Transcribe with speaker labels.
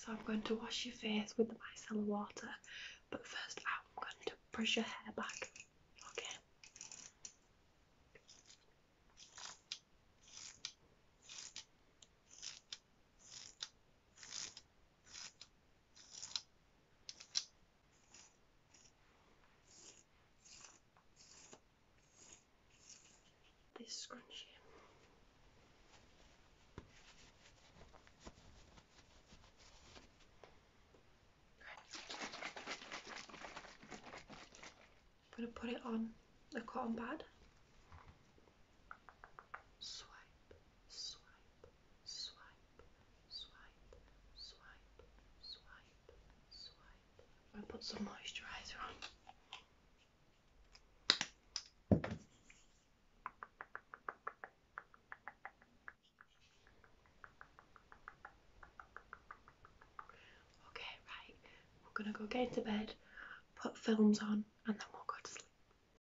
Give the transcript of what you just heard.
Speaker 1: so I'm going to wash your face with the micellar water, but first I'm going to brush your hair back. Okay. This scrunchie. Going to put it on the cotton pad. Swipe, swipe, swipe, swipe, swipe, swipe, swipe. I'm going to put some moisturiser on. Okay, right. We're gonna go get into bed, put films on, and then we'll